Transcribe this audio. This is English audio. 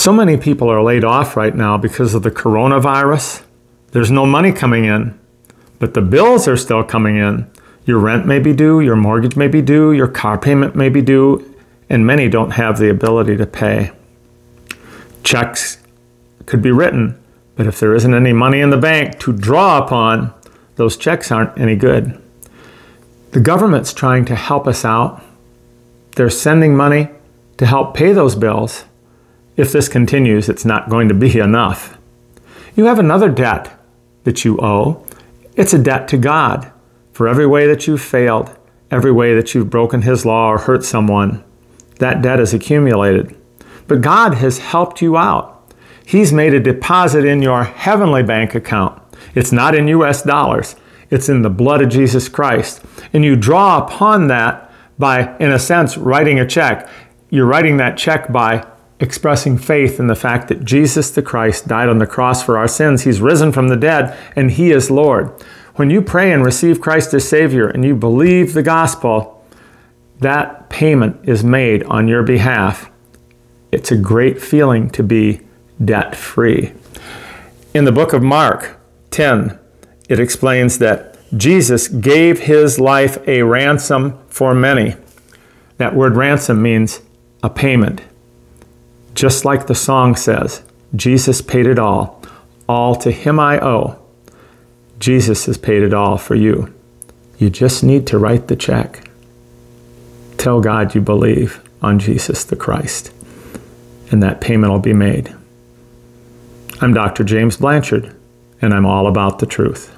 So many people are laid off right now because of the coronavirus. There's no money coming in, but the bills are still coming in. Your rent may be due, your mortgage may be due, your car payment may be due, and many don't have the ability to pay. Checks could be written, but if there isn't any money in the bank to draw upon, those checks aren't any good. The government's trying to help us out. They're sending money to help pay those bills. If this continues, it's not going to be enough. You have another debt that you owe. It's a debt to God for every way that you've failed, every way that you've broken His law or hurt someone. That debt is accumulated. But God has helped you out. He's made a deposit in your heavenly bank account. It's not in US dollars, it's in the blood of Jesus Christ. And you draw upon that by, in a sense, writing a check. You're writing that check by expressing faith in the fact that Jesus the Christ died on the cross for our sins. He's risen from the dead and He is Lord. When you pray and receive Christ as Savior and you believe the gospel, that payment is made on your behalf. It's a great feeling to be debt free. In the book of Mark 10, it explains that Jesus gave his life a ransom for many. That word ransom means a payment. Just like the song says, Jesus paid it all. All to him I owe. Jesus has paid it all for you. You just need to write the check. Tell God you believe on Jesus the Christ, and that payment will be made. I'm Dr. James Blanchard, and I'm all about the truth.